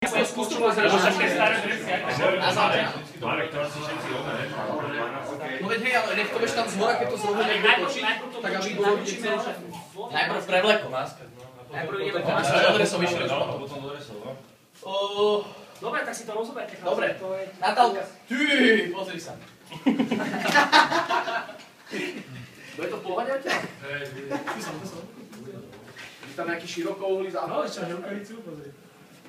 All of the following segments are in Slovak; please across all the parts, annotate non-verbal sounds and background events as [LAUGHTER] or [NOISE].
To Na záver. No veď hej, ale nech to tam z hora, keď to z rohu niekto točí, tak aby bolo všetko. Najprv prevlekom. Najprv ideme po nás, do dresov išli. Dobre, tak si to rozoberte. Dobre, Natálka, ty, pozri sa. Bude to v pohode od teba? Je tam nejaký širokouhlý základ? čo, rukavicu pozri.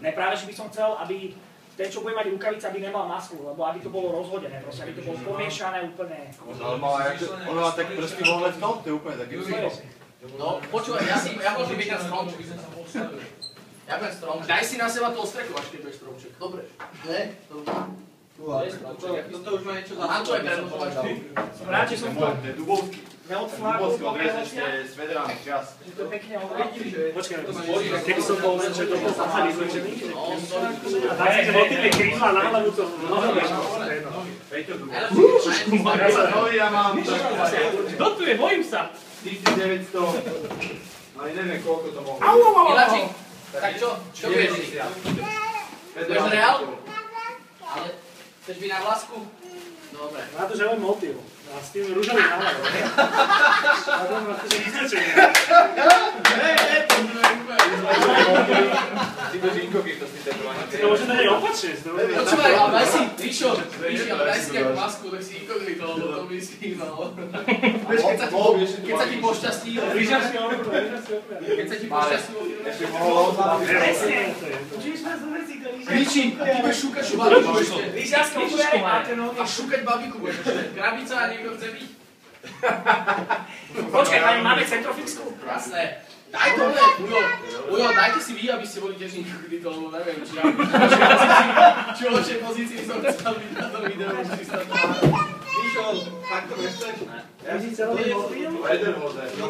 Ne, práve, že by som chcel, aby ten, čo bude mať rukavice, aby nemal masku, lebo aby to bolo rozhodené, proste, aby to bolo pomiešané úplne. Ono má tak prsty voľné v tom, to je úplne taký No, počúvaj, ja, si, ja môžem byť na stromček. Ja budem stromček. Daj si na seba toho streku, až keď budeš stromček. Dobre. Ne? Dobre. To je stromček. Toto už má niečo za Mám to aj predložovačku. Som rád, že som to To je dubovský. neodflákol Dubovský odrez ešte z vedránych čas. že to je pekne odvedí. Počkaj, keby som bol len, že to bol zase vyzlečený. No, sorry. Daj si tie motýlne krídla na hlavu, to Peťo Dubovský. Najlepší Ja sa hovorí, ja mám takú Kto tu je? Bojím sa. 1900, ale neviem koľko to mohlo. Miláčik, tak čo? Čo budeš? Budeš reál? Ale chceš byť na vlásku? Dobre. Na to, že len motív. A s tým rúžovým náhľadom. [LAUGHS] A to má to vyzlečenie. Ty budeš inkognito to si tetovanie. To môže dať aj opačne. Počúvaj, ale daj si, Ríšo, ale daj si nejakú masku, tak si inkognito, lebo to by si mal. Vieš, keď sa ti, po- keď sa ti pošťastí, Rížaš si keď sa ti pošťastí, Ešte ozvať. Presne. Učiš ma z veci, to Ríši, ty budeš šúkať babiku ešte. Máte no. A šúkať babiku budeš ešte. Krabica a niekto chce byť. Počkaj, pani, máme centrofixku? Jasné. Daj to, ne, Ujo, dajte si vy, aby ste boli tiež inkognito, lebo neviem, či ja či o čej pozícii som chcel byť na tom videu, či sa to. Mišo, takto nechceš? Vidíte celý motív? Jeden voze.